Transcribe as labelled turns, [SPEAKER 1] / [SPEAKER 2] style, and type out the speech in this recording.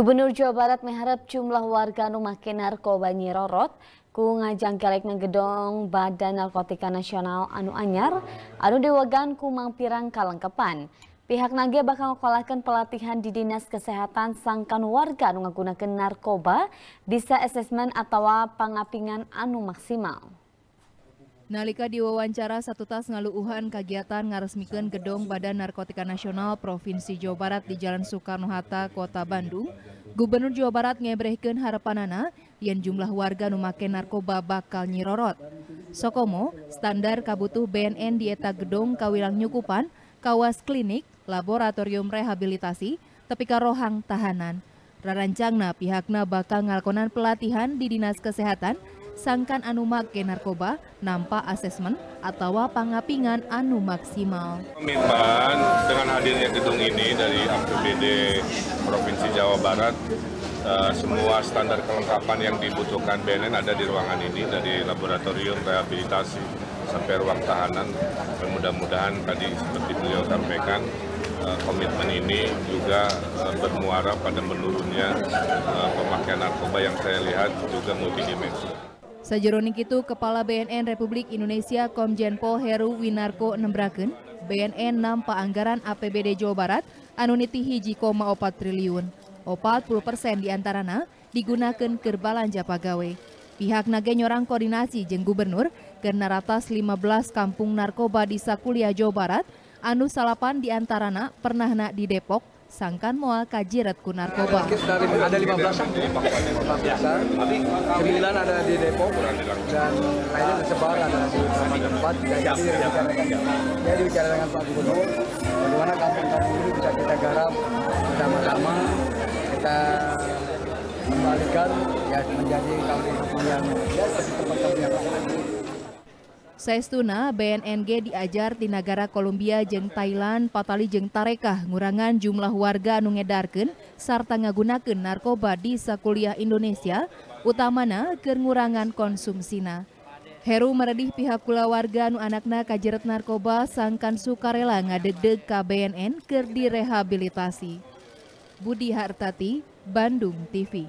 [SPEAKER 1] Gubernur Jawa Barat mengharap jumlah warga nu make narkoba nyirorot ku ngajang kelek gedong Badan Narkotika Nasional anu anyar anu diwagan ku mangpirang kalengkepan. Pihak nage bakal ngkolahkan pelatihan di Dinas Kesehatan sangkan warga nu ngagunakeun narkoba bisa asesmen atau pangapingan anu maksimal.
[SPEAKER 2] Nalika diwawancara satu tas ngaluuhan kegiatan ngaresmikan gedong Badan Narkotika Nasional Provinsi Jawa Barat di Jalan Soekarno-Hatta, Kota Bandung, Gubernur Jawa Barat ngebrehkeun harapanana yang jumlah warga nu make narkoba bakal nyirorot. Sokomo, standar kabutuh BNN di eta gedong kawilang nyukupan, kawas klinik, laboratorium rehabilitasi, tepi rohang tahanan. Rarancangna pihakna bakal ngalkonan pelatihan di Dinas Kesehatan sangkan anu make narkoba nampak asesmen atau pangapingan anu maksimal.
[SPEAKER 3] Komitmen dengan hadirnya gedung ini dari APBD Provinsi Jawa Barat uh, semua standar kelengkapan yang dibutuhkan BNN ada di ruangan ini dari laboratorium rehabilitasi sampai ruang tahanan mudah-mudahan tadi seperti beliau sampaikan uh, komitmen ini juga uh, bermuara pada menurunnya pemakaian narkoba yang saya lihat juga multidimensi.
[SPEAKER 2] Sajeroning itu Kepala BNN Republik Indonesia Komjen Pol Heru Winarko nembraken BNN nampak anggaran APBD Jawa Barat anu niti hiji koma opat triliun. 40 persen diantarana digunakan ke balanja. Pihak nage nyorang koordinasi jeng gubernur ke naratas 15 kampung narkoba di Sakulia Jawa Barat anu salapan diantarana pernah nak di Depok sangkan mual kajirat ku narkoba.
[SPEAKER 4] Ada 15 15 ada di Depok dan lainnya tersebar ada di beberapa tempat. Jadi dibicarakan, ya dibicarakan dengan Pak Gubernur bagaimana kampung-kampung ini bisa kita garap bersama-sama kita kembalikan ya menjadi kampung-kampung yang ya seperti tempat-tempat yang lain.
[SPEAKER 2] Saestuna BNNG diajar di negara Kolombia jeng Thailand patali jeng tarekah ngurangan jumlah warga anu ngedarkeun sarta ngagunakeun narkoba di sakuliah Indonesia utamana keur ngurangan konsumsina. Heru meredih pihak kula warga anu anakna kajeret narkoba sangkan sukarela ngadegdeg ka BNN keur direhabilitasi. Budi Hartati, Bandung TV.